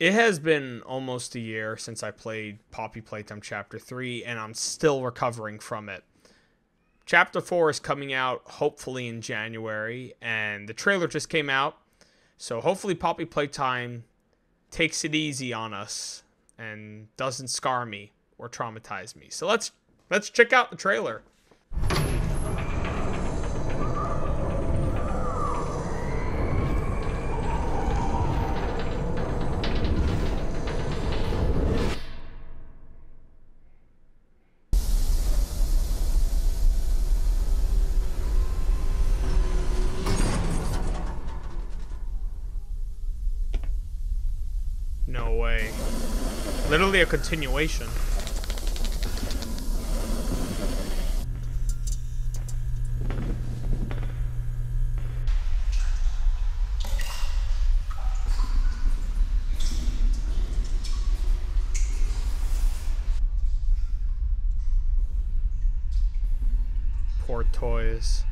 It has been almost a year since I played Poppy Playtime Chapter 3, and I'm still recovering from it. Chapter 4 is coming out hopefully in January, and the trailer just came out. So hopefully Poppy Playtime takes it easy on us and doesn't scar me or traumatize me. So let's let's check out the trailer. No way. Literally a continuation. Poor toys.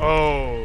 Oh.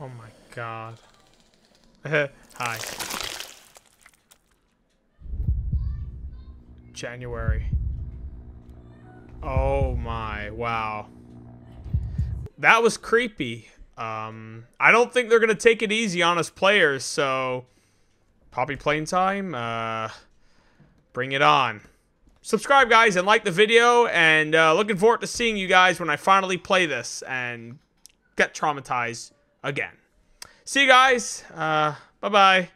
Oh my god. Hi. January. Oh my, wow. That was creepy. Um, I don't think they're going to take it easy on us players, so... Poppy Playtime, uh, bring it on. Subscribe, guys, and like the video, and uh, looking forward to seeing you guys when I finally play this and get traumatized again. See you guys. Uh, bye bye.